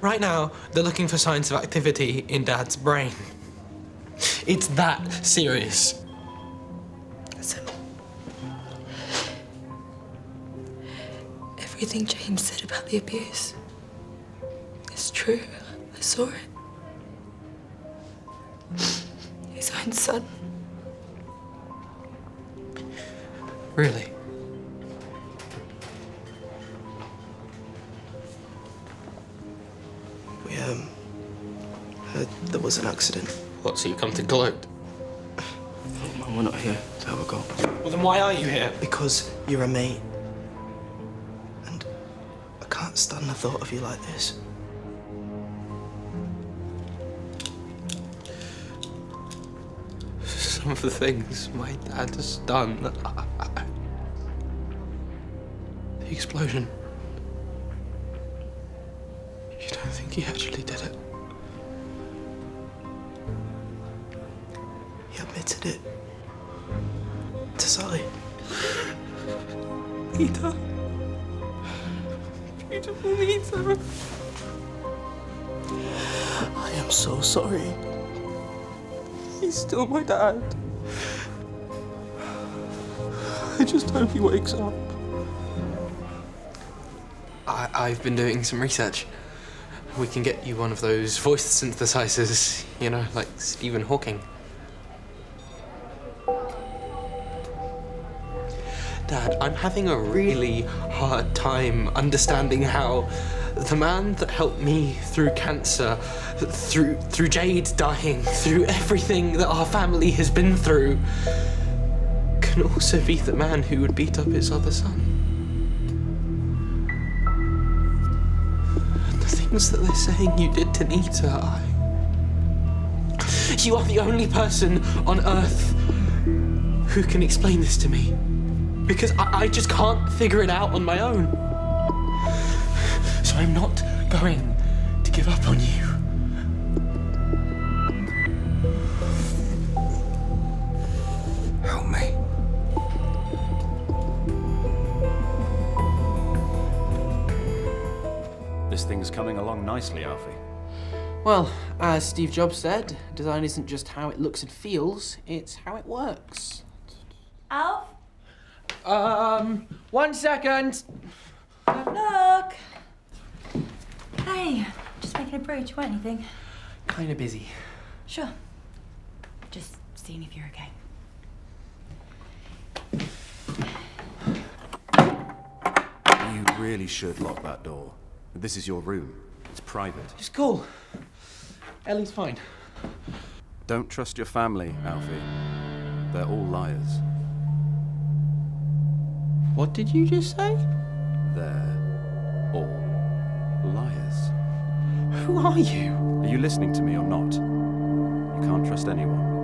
Right now, they're looking for signs of activity in Dad's brain. It's that serious. Listen. Everything James said about the abuse is true. I saw it. His own son. Really? We, um, heard there was an accident. What, so you come to gloat? Oh, Mum, we're not here to have a go. Well, then why are you here? Because you're a mate. And I can't stand the thought of you like this. Some of the things my dad has done. The explosion. Don't think he actually did it? He admitted it. To Sally. Peter. Beautiful Peter. I am so sorry. He's still my dad. I just hope he wakes up. I, I've been doing some research. We can get you one of those voice synthesizers, you know, like Stephen Hawking. Dad, I'm having a really hard time understanding how the man that helped me through cancer, through through Jade dying, through everything that our family has been through, can also be the man who would beat up his other son. Things that they're saying you did to Nita, I. You are the only person on earth who can explain this to me. Because I, I just can't figure it out on my own. So I'm not going to give up on you. This thing's coming along nicely, Alfie. Well, as Steve Jobs said, design isn't just how it looks and feels, it's how it works. Alf? Um, one second. Look! Hey, just making a brew. Do you want anything? Kinda busy. Sure. Just seeing if you're okay. You really should lock that door. This is your room. It's private. It's cool. Ellie's fine. Don't trust your family, Alfie. They're all liars. What did you just say? They're all liars. Who are you? Are you listening to me or not? You can't trust anyone.